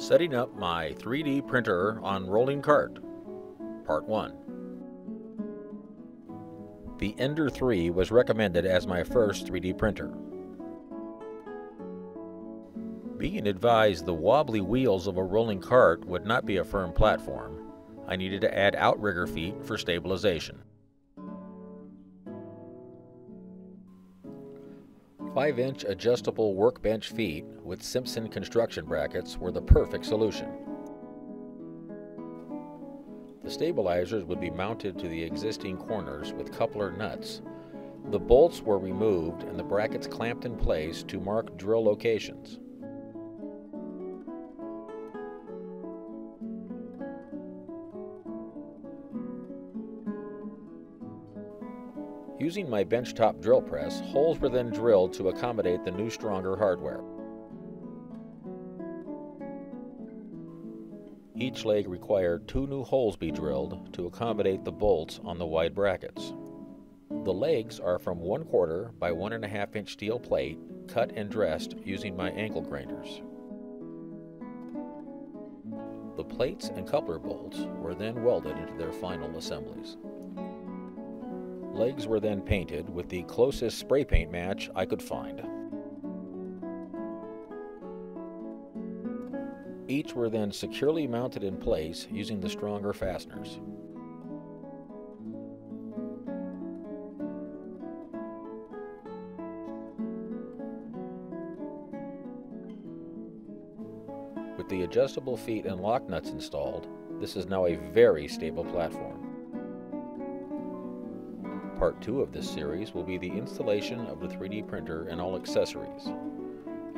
Setting up my 3D printer on rolling cart, Part 1. The Ender 3 was recommended as my first 3D printer. Being advised the wobbly wheels of a rolling cart would not be a firm platform, I needed to add outrigger feet for stabilization. 5 inch adjustable workbench feet with Simpson construction brackets were the perfect solution. The stabilizers would be mounted to the existing corners with coupler nuts. The bolts were removed and the brackets clamped in place to mark drill locations. Using my benchtop drill press, holes were then drilled to accommodate the new stronger hardware. Each leg required two new holes be drilled to accommodate the bolts on the wide brackets. The legs are from 1 quarter by 1.5 inch steel plate, cut and dressed using my angle grinders. The plates and coupler bolts were then welded into their final assemblies. Legs were then painted with the closest spray paint match I could find. Each were then securely mounted in place using the stronger fasteners. With the adjustable feet and lock nuts installed, this is now a very stable platform. Part 2 of this series will be the installation of the 3D printer and all accessories.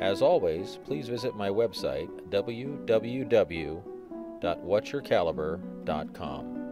As always, please visit my website www.whatsyourcaliber.com.